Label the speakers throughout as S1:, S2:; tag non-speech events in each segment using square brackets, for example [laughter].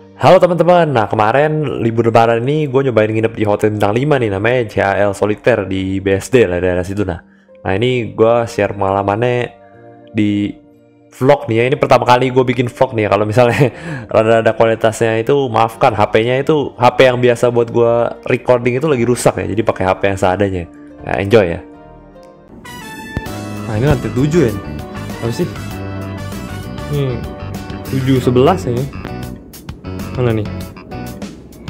S1: Halo teman-teman, nah kemarin libur lebaran ini gue nyobain nginep di hotel bintang 5 nih namanya JHL Solitaire di BSD lah daerah situ nah. Nah ini gue share pengalamannya di vlog nih ya, ini pertama kali gue bikin vlog nih ya, kalau misalnya [laughs] rada-rada kualitasnya itu maafkan HP-nya itu HP yang biasa buat gue recording itu lagi rusak ya, jadi pakai HP yang seadanya. Nah enjoy ya. Nah ini nanti 7 ya, apa sih? Hmm, 711 ya. Mana nih?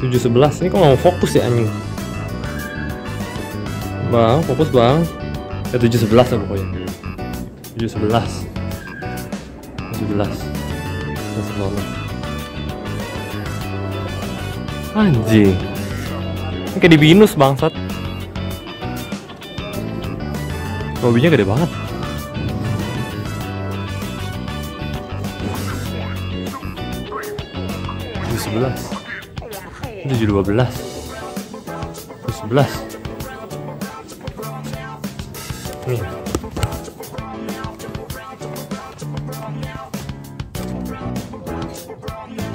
S1: 711 ini kok mau fokus ya anjing? Bang, fokus bang. Ya 711 lah pokoknya. 711. 17. Astagfirullah. Anjing. Ini kayak di binus bangsat. Mobilnya gede banget. Tujuh sebelas. tujuh dua belas. Tujuh sebelas nih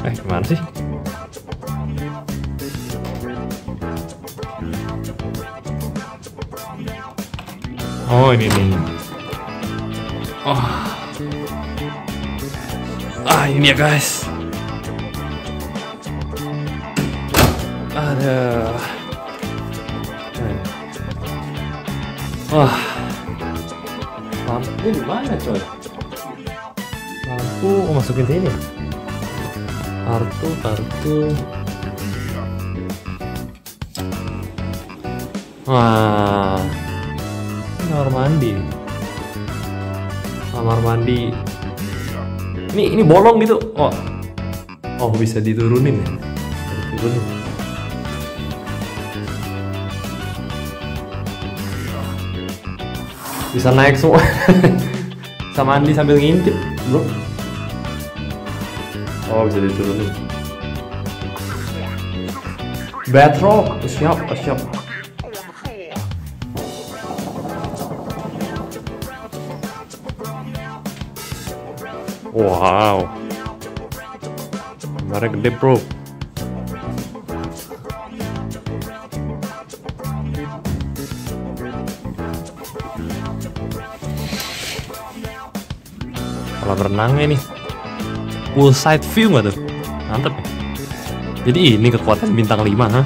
S1: eh gimana sih? Oh ini nih. Oh. Ah ini ya guys ada wah. Lampu di mana coy? Lampu oh, masukin sini. Kartu kartu. Wah. Ini kamar mandi. Kamar mandi. Ini ini bolong gitu. Oh oh bisa diturunin ya? Diturunin bisa naik semua. [laughs] Bisa mandi sambil ngintip bro. Oh bisa diturunin. Bedrock siap siap. Wow. Kamarnya gede bro kolam renangnya nih poolside view nggak tuh? Mantep. Ya jadi ini kekuatan bintang 5 ha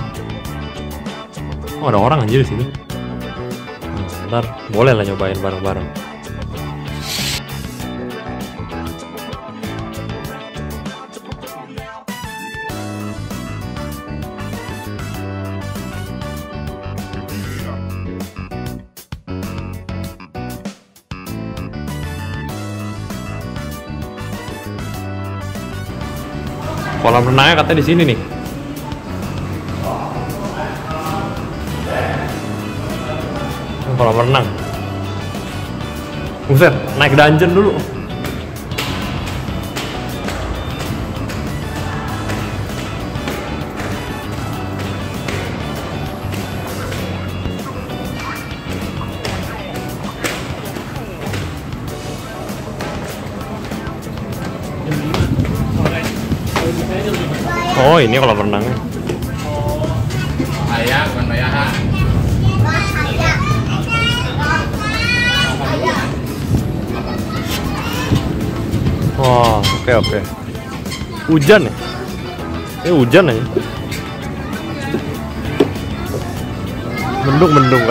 S1: oh ada orang aja di sini hmm, ntar boleh lah nyobain bareng-bareng kolam renangnya katanya di sini nih. Kolam renang. Buset, naik dungeon dulu. Ini kolam renangnya.
S2: Ayah, bukan ayah.
S1: Wah, oke oke. Hujan ya? Ini hujan aja. Mendung mendung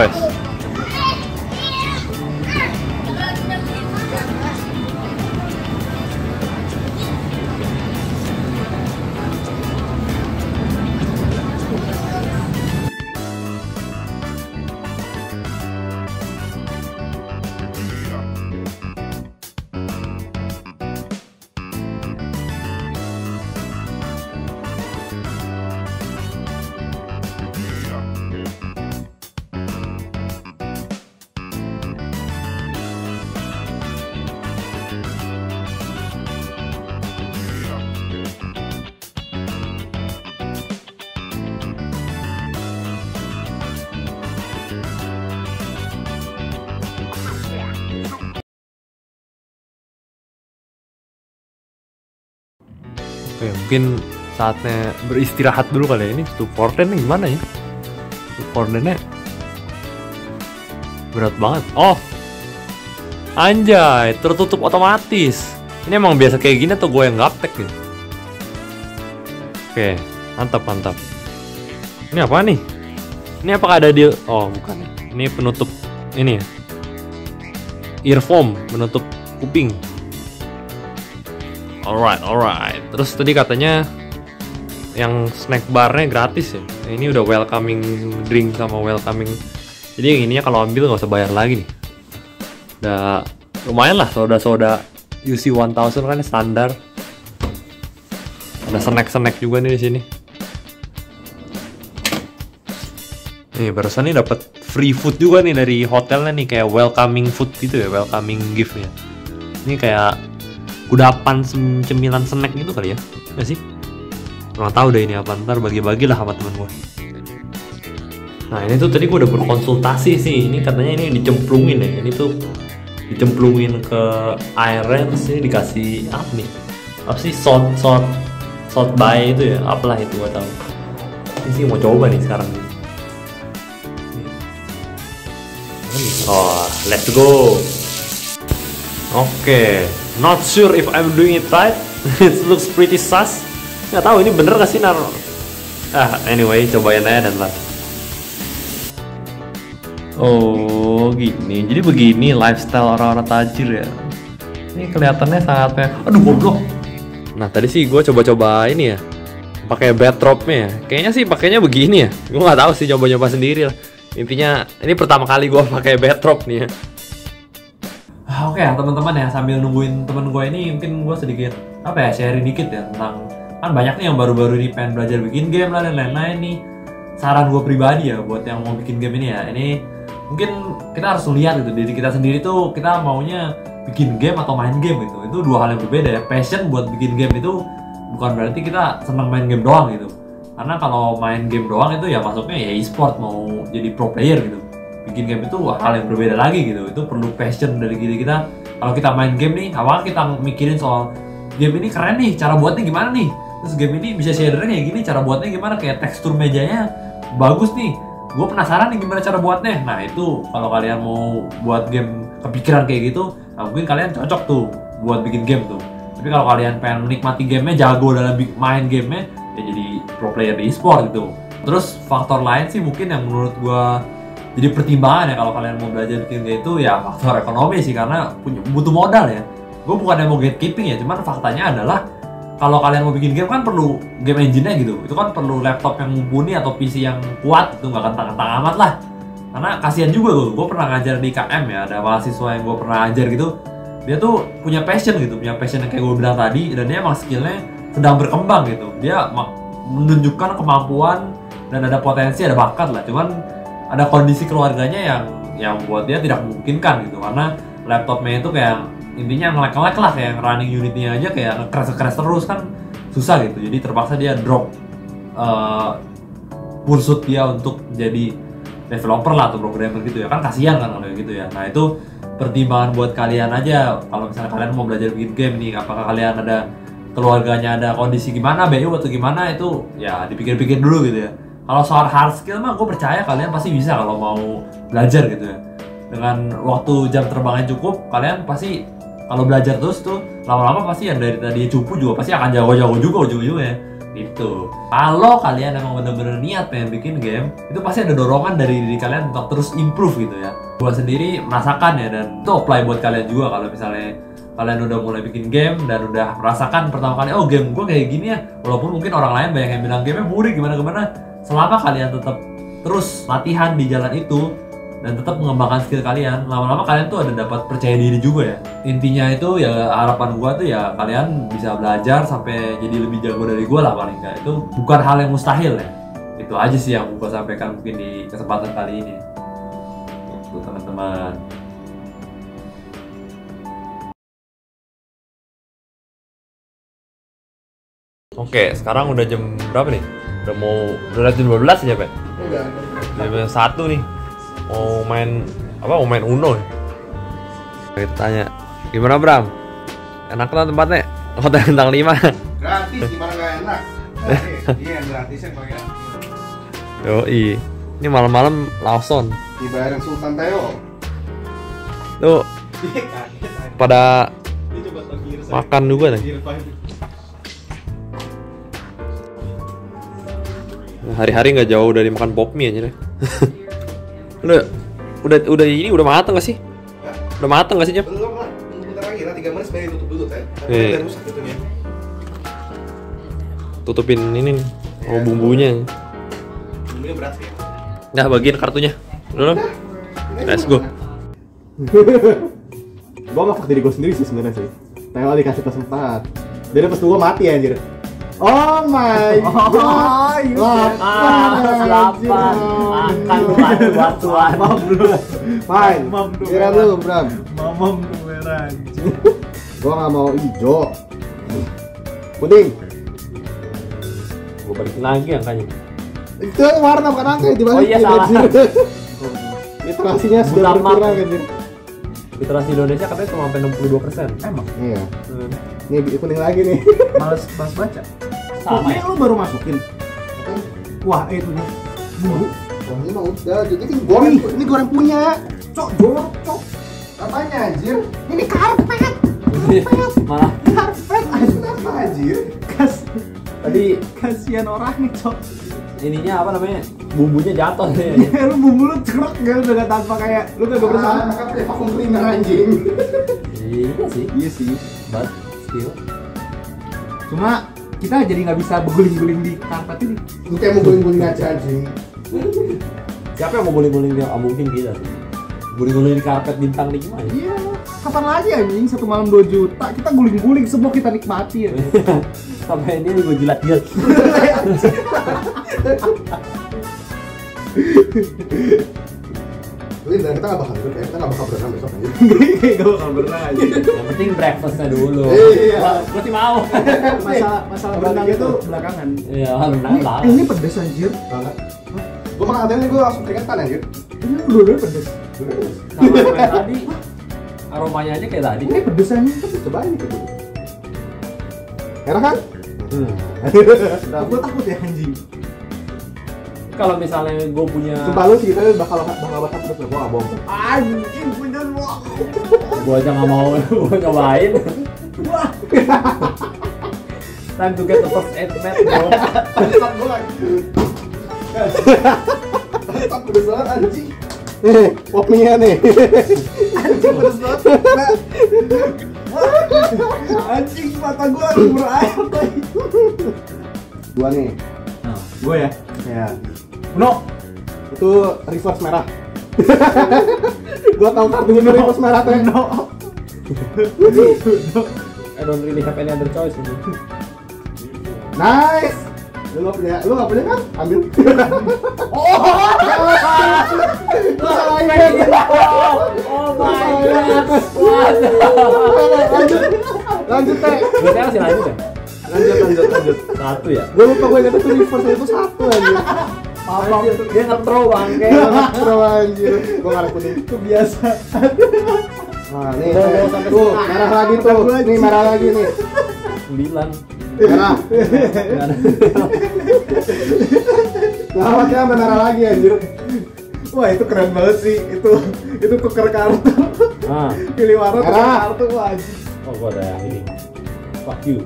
S1: Oke, mungkin saatnya beristirahat dulu kali ya. Ini tutup porden gimana ya? Pordennya berat banget. Oh, anjay, tertutup otomatis. Ini emang biasa kayak gini atau gue yang gaptek gitu? Oke, mantap mantap. Ini apa nih? Ini apakah ada di? Oh, bukan ya. Ini penutup ini ya. Earphone menutup kuping. Alright, alright. Terus tadi katanya yang snack barnya gratis ya. Ini udah welcoming drink sama welcoming. Jadi yang ininya kalau ambil nggak usah bayar lagi nih. Udah lumayan lah soda-soda UC 1000 kan standar. Ada snack-snack juga nih di sini. Nih barusan nih dapat free food juga nih dari hotelnya nih kayak welcoming food gitu ya, welcoming gift ya. Ini kayak kudapan sem- cemilan snack gitu kali ya? Nggak sih? Kurang tahu deh ini apa ntar bagi-bagi lah sama temen gue nah ini tuh tadi gue udah berkonsultasi sih. Ini katanya ini dicemplungin ya. Ini tuh dicemplungin ke airnya terus ini dikasih apa nih? Apa sih? Salt salt salt bay itu ya? Apalah itu gue tahu. Ini sih mau coba nih sekarang nih. Oh let's go. Oke, not sure if I'm doing it right. [laughs] it looks pretty sus. Nggak tahu ini bener gak sih nar? Ah, anyway, cobain aja dan lah. Oh, gini. Jadi begini lifestyle orang-orang tajir ya. Ini kelihatannya sangatnya. Aduh, goblok. Nah, tadi sih gue coba-coba ini ya. Pakai backdropnya ya. Kayaknya sih pakainya begini ya. Gue nggak tahu sih coba-coba sendiri lah. Intinya ini pertama kali gue pakai backdrop nih ya. Ah, Oke ya teman-teman ya sambil nungguin temen gue ini mungkin gue sedikit apa ya sharing dikit ya tentang kan banyak nih yang baru-baru ini pengen belajar bikin game lah dan lain-lain nih. Saran gue pribadi ya buat yang mau bikin game ini ya ini mungkin kita harus lihat gitu diri kita sendiri tuh kita maunya bikin game atau main game gitu. Itu dua hal yang berbeda ya passion buat bikin game itu bukan berarti kita senang main game doang gitu. Karena kalau main game doang itu ya masuknya ya e-sport mau jadi pro player gitu bikin game itu hal yang berbeda lagi gitu. Itu perlu passion dari diri kita. Kalau kita main game nih awal kita mikirin soal game ini keren nih cara buatnya gimana nih? Terus game ini bisa shadernya kayak gini cara buatnya gimana? Kayak tekstur mejanya bagus nih. Gue penasaran nih gimana cara buatnya. Nah itu kalau kalian mau buat game kepikiran kayak gitu nah mungkin kalian cocok tuh buat bikin game tuh. Tapi kalau kalian pengen menikmati gamenya jago dalam main gamenya ya jadi pro player di e-sport gitu. Terus faktor lain sih mungkin yang menurut gue jadi pertimbangan ya kalau kalian mau belajar bikin game itu ya faktor ekonomi sih karena punya butuh modal ya. Gue bukan yang mau gatekeeping ya cuman faktanya adalah kalau kalian mau bikin game kan perlu game engine-nya gitu. Itu kan perlu laptop yang mumpuni atau PC yang kuat itu nggak kentang-kentang amat lah. Karena kasihan juga tuh gue pernah ngajar di KM ya ada mahasiswa yang gue pernah ajar gitu. Dia tuh punya passion gitu punya passion yang kayak gue bilang tadi dan dia emang skillnya sedang berkembang gitu. Dia menunjukkan kemampuan dan ada potensi ada bakat lah. Cuman ada kondisi keluarganya yang yang buat dia tidak memungkinkan gitu. Karena laptopnya itu kayak intinya ngelek-ngelek lah kayak running unitnya aja kayak nge-crash terus kan susah gitu. Jadi terpaksa dia drop uh, pursuit dia untuk jadi developer lah atau programmer gitu ya. Kan kasihan kan kalau gitu ya. Nah itu pertimbangan buat kalian aja. Kalau misalnya kalian mau belajar bikin game nih apakah kalian ada keluarganya ada kondisi gimana BU atau gimana itu ya dipikir-pikir dulu gitu ya kalau soal hard skill mah gue percaya kalian pasti bisa kalau mau belajar gitu ya. Dengan waktu jam terbangnya cukup kalian pasti kalau belajar terus tuh lama-lama pasti yang dari tadi cupu juga pasti akan jago-jago juga ujung-ujungnya. Gitu. Kalau kalian emang bener-bener niat pengen bikin game itu pasti ada dorongan dari diri kalian untuk terus improve gitu ya. Gua sendiri merasakan ya dan itu apply buat kalian juga kalau misalnya kalian udah mulai bikin game dan udah merasakan pertama kali oh game gue kayak gini ya. Walaupun mungkin orang lain banyak yang bilang gamenya murid gimana gimana selama kalian tetap terus latihan di jalan itu dan tetap mengembangkan skill kalian lama-lama kalian tuh ada dapat percaya diri juga ya? Intinya itu ya harapan gua tuh ya kalian bisa belajar sampai jadi lebih jago dari gua lah paling nggak. Itu bukan hal yang mustahil ya. Itu aja sih yang gua sampaikan mungkin di kesempatan kali ini. Itu teman-teman. Oke, sekarang udah jam berapa nih? Udah mau udah jam 12 aja, Pak?
S2: Udah.
S1: Satu nih. Mau main apa? Mau main Uno. nih. Kita tanya, gimana Bram? Enak lah tempatnya? Hotel bintang 5
S2: Gratis gimana nggak enak? [laughs] Iya yang gratisnya pakai.
S3: Yoi. Ini malam-malam Lawson.
S2: Dibayar yang Sultan Teo.
S3: Tuh pada makan juga nih. Hari-hari nggak jauh dari makan pop mie aja deh. [laughs] udah udah udah ini udah mateng gak sih? Udah mateng gak sih Jep?
S2: Belum lah. Bentar lagi lah 3 menit supaya ditutup dulu teh. Tapi
S3: Iya.
S2: udah rusak itunya.
S3: Tutupin ini nih. Oh bumbunya.
S2: Bumbunya berat sih.
S3: Nah bagian kartunya. Udah. Let's go. [laughs]
S4: gue nggak diri gue sendiri sih sebenarnya sih Teo dikasih 4 dari PS 2 mati anjir Oh my [laughs] god
S1: Ah, delapan. Makan batu-batuan.
S4: Mam dulu Fine. Kira dulu Bram
S2: Mamam merah anjing.
S4: Gue gak mau hijau Kuning
S3: Gue balikin lagi angkanya.
S4: Itu warna bukan angka dibalik
S1: Oh iya, salah.
S4: Literasinya sudah berkurang anjir
S3: Literasi Indonesia katanya cuma sampai 62 persen.
S2: Emang
S4: Iya Nih kuning lagi nih
S2: males males baca.
S1: Sama
S2: Ini
S1: ya?
S2: lu baru masukin. Wah, eh, itu nih. Bumbu.
S4: Wah ini mah udah jadi ini goreng ini goreng punya
S2: Cok, jorok, cok.
S4: Apanya anjir? Ini karpet [laughs]
S1: Malah
S4: Karpet anjir Kenapa anjir?
S2: Kas
S1: tadi
S2: kasihan orang nih, cok.
S1: ininya apa namanya? Bumbunya jatuh nih. [laughs]
S2: Ya, lu bumbu lu cerok gak udah gak tanpa kayak lu kagak bersama.
S4: Ah, pakai vacuum cleaner anjing
S1: Iya sih.
S2: Iya sih.
S1: But still.
S2: Cuma kita jadi nggak bisa beguling-guling di karpet ini.
S4: Lu kayak mau guling-guling aja anjing
S1: Siapa yang mau guling-guling dia? Ah, mungkin kita sih. Guling-guling di karpet bintang nih gimana?
S2: Iya. Kapan lagi anjing satu malam 2 juta kita guling-guling semua kita nikmati ya. [laughs]
S1: Sampai ini gue jilat-jilat. [laughs]
S4: Lu dan kita gak bakal hidup ya, kita gak bakal berenang besok
S2: Kayak [laughs] gak bakal berenang aja.
S1: Yang penting breakfastnya dulu.
S4: Iya.
S1: Wah, Gue sih mau. [laughs]
S2: Masalah masalah berenang itu belakangan.
S1: Iya, renang
S2: Ini,
S1: lah.
S2: ini pedes anjir.
S4: Banget Gue makan adanya gue langsung keringetan anjir
S2: Ini dua-duanya pedes.
S1: Sama tadi. Aromanya aja kayak tadi.
S2: Ini pedes anjing.
S4: Coba aja gitu Enak kan?
S1: Hmm. [laughs]
S2: Gue takut ya anjing.
S1: Kalau misalnya gue punya
S4: Sumpah lu sih kita bakal bakal bakal terus gue gak bohong
S2: Anjing punya lu.
S1: gue aja nggak mau [laughs] gue cobain. Time to get the first aid mat, bro. [laughs]
S4: Bangsat gue lagi Bangsat pedes banget anjing Nih, pop-nya nih
S2: Anjing pedes banget. Nah. Anjing mata gue berair.
S4: Dua nih
S2: Gue ya.
S4: Ya
S2: No.
S4: Itu reverse merah [laughs] Gua tau kartu ini reverse merah tuh
S2: No. [laughs]
S1: I don't really have any other choice ini.
S4: Nice Lu gak punya, lu gak punya kan? Ambil [laughs]
S1: Oh my god! What?
S4: Lanjut Lanjut teh
S1: Berarti masih lanjut ya?
S4: Lanjut, lanjut, lanjut
S1: Satu ya?
S4: Gue lupa gue ingat itu reverse itu satu anjir
S1: Anjir, dia nge-throw bangke.
S4: Terus [laughs] anjir ada kuning
S2: Kebiasa.
S4: Nah nih, tuh
S1: setengah.
S4: merah lagi tuh Nih merah lagi nih
S1: Sembilan.
S4: Merah [laughs] Selamatnya sampai merah lagi anjir
S2: Wah itu keren banget sih. Itu itu tuker kartu.
S1: Ah,
S2: Pilih warna tuker kartu anjing.
S1: oh gua ada yang ini. Fuck you.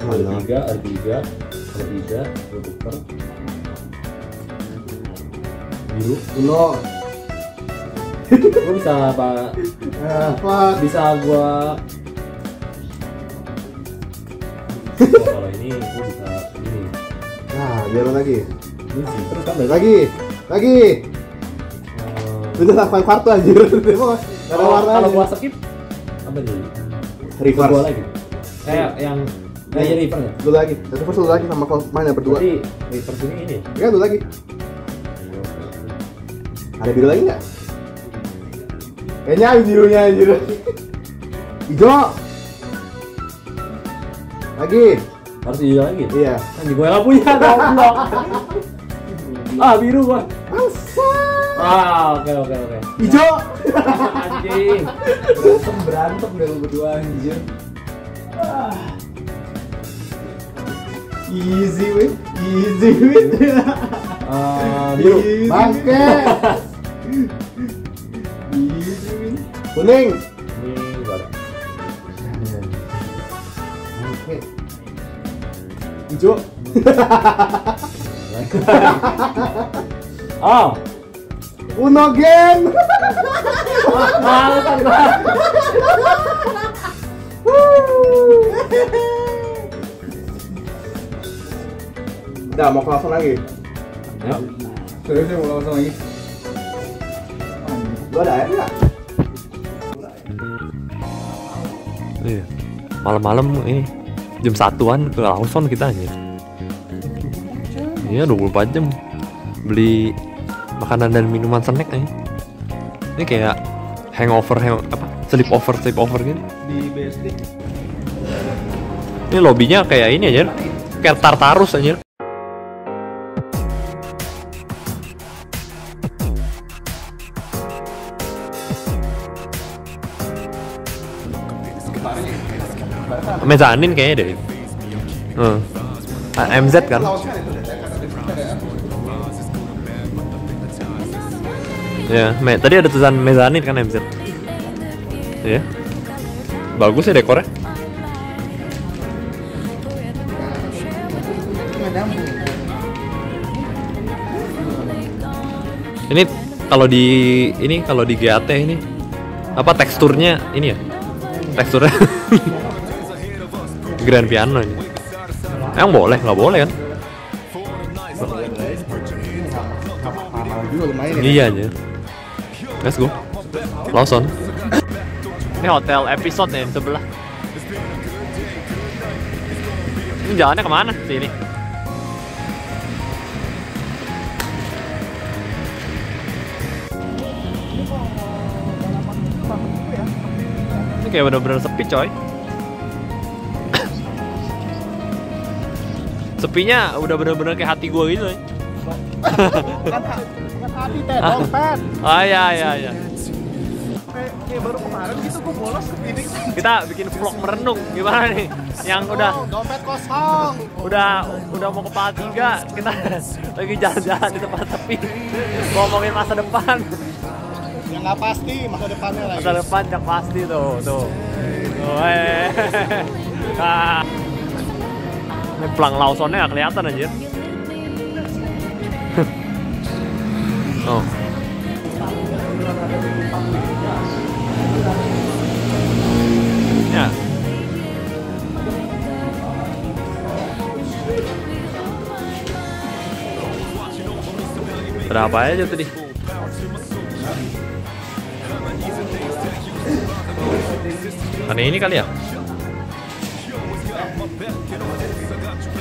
S1: Ada tiga, ada tiga, ada tiga, gua tuker. Biru.
S4: Uno
S1: Gua bisa apa?
S4: Eh, fuck
S1: Bisa gua Oh, [laughs] kalau ini gua bisa ini.
S4: Nah, biar lagi
S1: Ini sih terus kan
S4: lagi Lagi
S1: Eh,
S4: Udah lakukan kartu anjir [laughs]
S1: kalau-
S4: warna
S1: Kalau gua skip apa jadi?
S4: Reverse
S1: Gua lagi. Kayak yang kayak jadi reverse ya?
S4: Dulu lagi Satu first dulu lagi sama yang berdua
S1: Berarti reverse ini ini.
S4: Kan dulu lagi Ada biru lagi nggak? Kayaknya birunya anjir Hijau Lagi
S1: Harus hijau lagi.
S4: Iya
S1: Anjing gue gak punya goblok. ah, biru gua.
S4: Masa
S1: Ah, oke oke oke.
S4: Hijau
S1: Anjing.
S2: Berantem berantem deh lu berdua anjir. Easy win, easy win.
S4: Eh, biru. Bangke. [laughs] Kuning. Hijau. [laughs]
S5: Oh,
S4: Uno game.
S5: gua.
S4: Udah mau langsung lagi.
S5: Yuk.
S2: Serius ya mau langsung lagi.
S4: Lu ada air nggak?
S1: Iya. Malam-malam ini jam satuan ke Lawson kita aja. Iya 24 jam beli makanan dan minuman snack aja. Ini kayak hangover hang apa sleep over sleep over gitu.
S2: Di BSD.
S1: Ini lobbynya kayak ini aja. Kayak Tartarus aja. Mezanin kayaknya deh. Hmm. Ah, MZ kan? Ya, me tadi ada tulisan mezanin kan MZ. Iya. Bagus ya dekornya. Ini kalau di ini kalau di GAT ini apa teksturnya ini ya? Teksturnya [laughs] grand piano ini. Emang boleh? Nggak boleh kan?
S4: Ya.
S1: Iya aja. Let's go. Lawson. Ini hotel episode nih sebelah. Ini jalannya ke mana? Sini. Ini kayak bener-bener sepi coy. Sepinya udah bener-bener kayak hati gue gitu. coy.
S2: Bukan ha- bukan hati teh, dompet.
S1: Ah ya ya ya.
S2: Kayak baru kemarin gitu gua bolos ke.
S1: Kita bikin vlog merenung gimana nih? Yang udah
S2: Oh, dompet kosong.
S1: udah udah mau kepala tiga kita lagi jalan-jalan di tempat sepi ngomongin masa depan
S2: Yang nggak pasti masa depannya lagi.
S1: masa depan yang pasti tuh tuh tuh eh. [laughs] Ah. Ini pelang Lawsonnya nggak kelihatan anjir. [laughs] Oh. Ya. Berapa aja tadi Kan ini kali ya?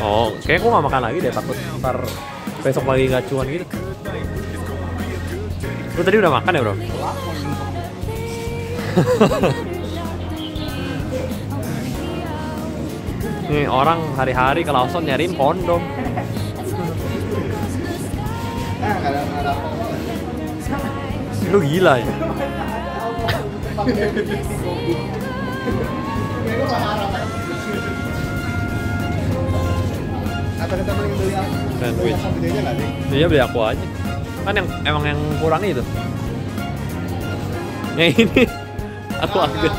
S1: Oh, kayaknya gue gak makan lagi deh, takut ntar besok lagi gak cuan gitu. Lu tadi udah makan ya bro? [laughs] Nih orang hari-hari ke Lawson nyariin kondom. Lu gila ya? [laughs]
S2: Kita beli apa?
S1: Sandwich.
S2: Nggak deh?
S1: Iya beli aku aja. Kan yang emang yang kurang itu. Yang ini aku
S2: nggak.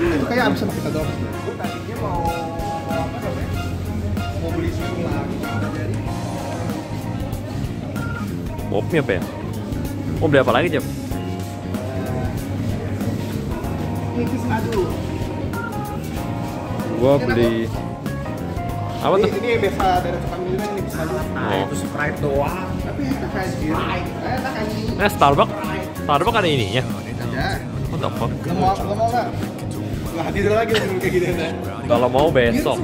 S2: Itu kayak abis sama kita doang. Gue tadinya mau mau apa namanya? Mau beli susu lagi. Jadi
S1: apa ya? Oh beli apa lagi Jam?
S2: nipis madu.
S1: Gua beli apa
S2: Ini,
S1: tuh?
S2: ini biasa dari tukang minum ini nipis madu.
S1: Oh.
S2: itu Sprite doang. Tapi enak. Sprite. Enak aja.
S1: Eh Starbucks, Starbucks ada ininya.
S2: Ya.
S1: What the fuck?
S2: Lo mau lo mau nggak? Nggak hadir lagi kayak gini ya.
S1: Kalau mau besok.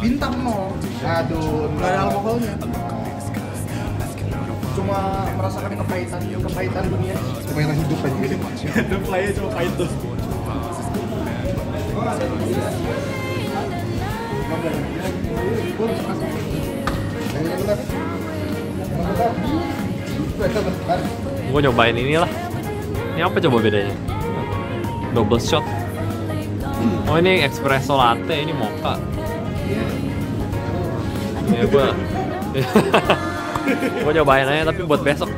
S2: Bintang nol. Aduh, nggak ada alkoholnya. Cuma merasakan kepahitan, kepahitan dunia. Kepahitan hidup aja. hidup lah ya cuma pahit tuh.
S1: Gua nyobain inilah. Ini apa coba bedanya? Double shot. Oh ini espresso latte, ini mocha. ya gua [laughs] gua cobain aja tapi buat besok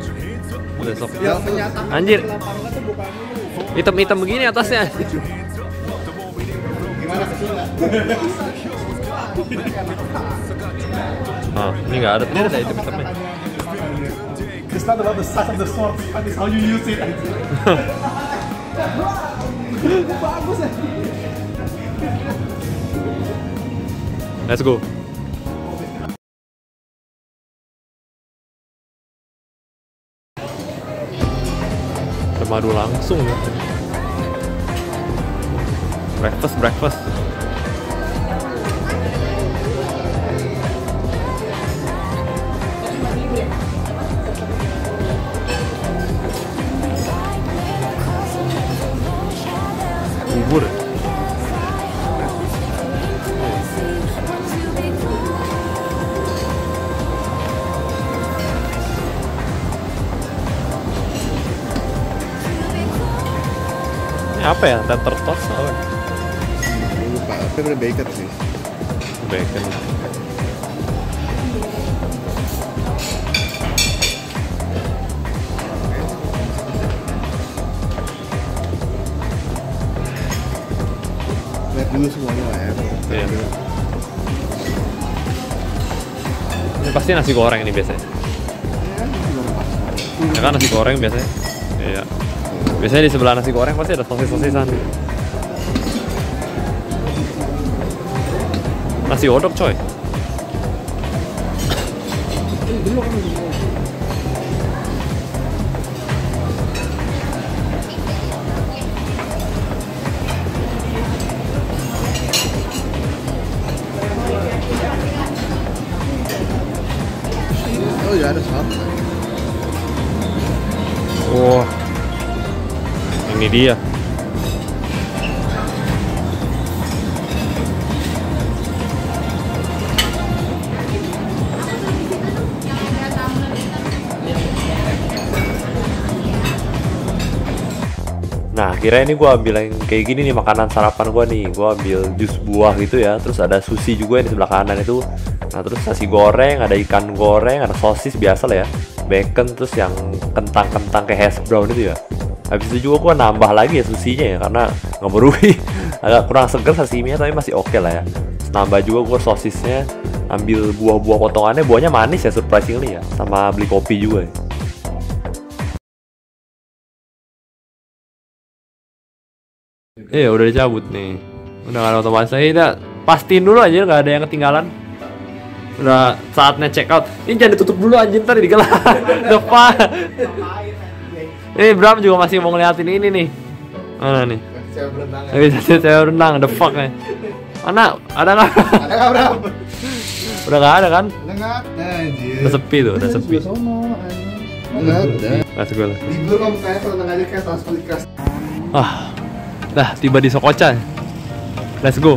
S1: besok Anjir. hitam-hitam begini atasnya oh ini nggak ada ini ada hitam-hitamnya
S2: It's not about the size of the sword, but it's how you use it. Bagus [laughs] ya.
S1: let's go Ada madu langsung ya breakfast breakfast apa ya? Tender toast apa?
S2: Lupa, tapi baker sih.
S1: bacon
S2: Lihat dulu semuanya lah ya.
S1: Iya. ini pasti nasi goreng ini biasanya. Ya kan nasi goreng biasanya. Iya biasanya di sebelah nasi goreng pasti ada sosis sosisan nasi odok coy Dia. Nah, kira ini gua ambil yang kayak gini nih makanan sarapan gua nih. Gua ambil jus buah gitu ya. Terus ada sushi juga di sebelah kanan itu. Nah, terus nasi goreng, ada ikan goreng, ada sosis biasa lah ya. Bacon terus yang kentang-kentang kayak hash brown itu ya. Habis itu juga gua nambah lagi ya susinya ya karena nggak berubah. [laughs] Agak kurang seger sashimi tapi masih oke lah ya. Nambah juga gua sosisnya ambil buah-buah potongannya buahnya manis ya surprisingly ya. Sama beli kopi juga ya. Iya udah dicabut nih. Udah gak ada otomatis lagi. Udah pastiin dulu aja nggak ada yang ketinggalan. Udah saatnya check out. Ini jangan ditutup dulu anjir ntar digelar. [laughs] Depan Ini Bram juga masih mau ngeliatin ini nih Mana nih
S2: Saya berenang ya.
S1: Lagi saya saya renang the fuck nih Mana ada nggak?
S2: Ada nggak berapa?
S1: udah nggak ada kan?
S2: Ada nggak ada anjir.
S1: Udah sepi tuh, udah sepi
S2: Sono anjir. Nggak ada.
S1: Let's go lah
S2: Libur kamu kayak tenang aja kayak kulit keras.
S1: Ah, dah tiba di Sokocha. Let's go.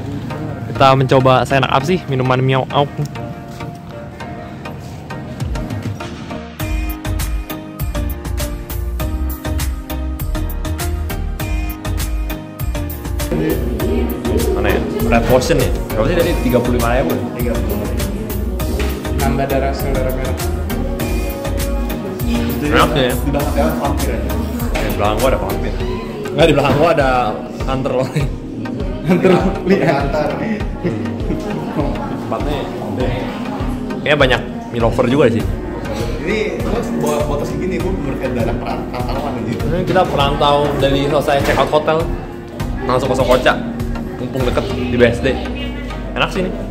S1: Kita mencoba saya enak apa sih minuman miau auk. Ya? Red Potion ya? Berapa sih tadi? 35 ribu?
S2: Nambah darah sel darah merah.
S1: Enak ya?
S2: Di belakang kayak vampir aja.
S1: Di belakang gua ada vampir. Enggak, di belakang gua ada hunter loh.
S2: Lihat antar.
S1: Tempatnya Kayaknya banyak milover juga sih.
S2: Ini lu bawa foto segini gue kayak darah perantauan.
S1: Ini kita perantau dari selesai check out hotel langsung ke Sokoca mumpung deket di BSD enak sih ini